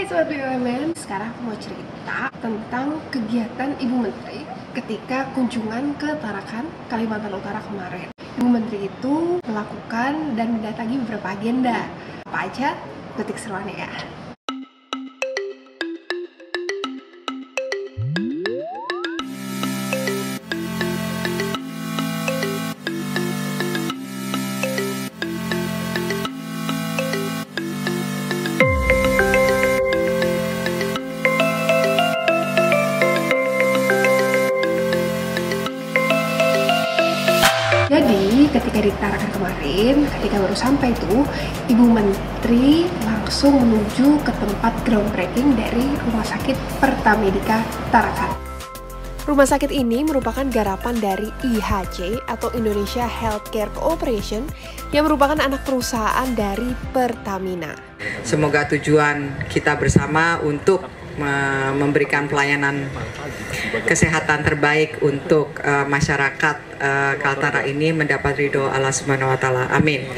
Hai Sobat BUMN, sekarang aku mau cerita tentang kegiatan Ibu Menteri ketika kunjungan ke Tarakan, Kalimantan Utara kemarin. Ibu Menteri itu melakukan dan mendatangi beberapa agenda. Apa aja? Ketik seruannya ya. Jadi ketika di Tarakan kemarin, ketika baru sampai itu, Ibu Menteri langsung menuju ke tempat groundbreaking dari Rumah Sakit Pertamedika Tarakan. Rumah sakit ini merupakan garapan dari IHC atau Indonesia Healthcare Cooperation yang merupakan anak perusahaan dari Pertamina. Semoga tujuan kita bersama untuk memberikan pelayanan kesehatan terbaik untuk eh, masyarakat eh, Kaltara ini mendapat ridho Allah Subhanahu wa taala. Amin.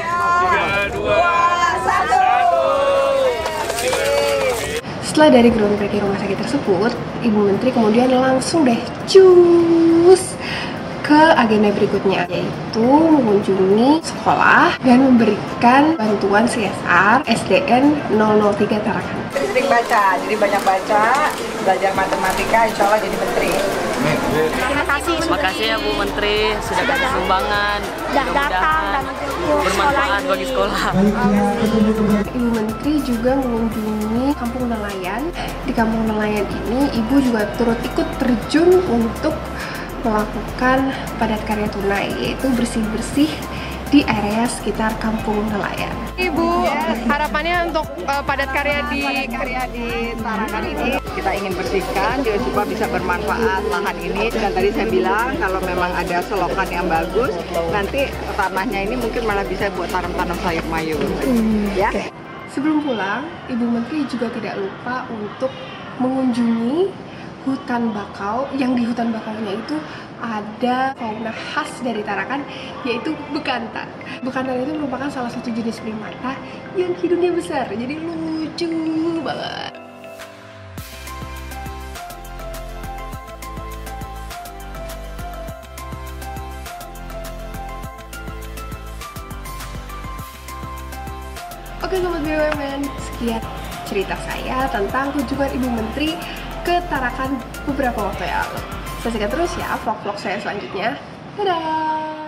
Setelah dari groundbreaking rumah sakit tersebut, Ibu Menteri kemudian langsung deh cus agenda berikutnya yaitu mengunjungi sekolah dan memberikan bantuan CSR SDN 003 Tarakan. sering baca, jadi banyak baca, belajar matematika, insya Allah jadi menteri. Terima kasih Terima kasih ya Bu Menteri sudah kasih sumbangan. Sudah datang dan bermanfaat bagi sekolah. Ibu Menteri juga mengunjungi Kampung Nelayan. Di Kampung Nelayan ini, Ibu juga turut ikut terjun untuk melakukan padat karya tunai, yaitu bersih-bersih di area sekitar Kampung Nelayan. Ibu, harapannya untuk eh, padat karya di Karya di Tarakan ini kita ingin bersihkan juga supaya bisa bermanfaat lahan ini dan tadi saya bilang kalau memang ada selokan yang bagus nanti tanahnya ini mungkin malah bisa buat tanam-tanam sayur mayur. Ya. Oke. Sebelum pulang, Ibu Menteri juga tidak lupa untuk mengunjungi hutan bakau yang di hutan bakaunya itu ada fauna khas dari Tarakan yaitu bekantan. Bekantan itu merupakan salah satu jenis primata yang hidungnya besar, jadi lucu banget. Oke Sobat BUMN, sekian cerita saya tentang kunjungan Ibu Menteri ke Tarakan beberapa waktu yang lalu. Saksikan terus ya vlog-vlog saya selanjutnya. Dadah!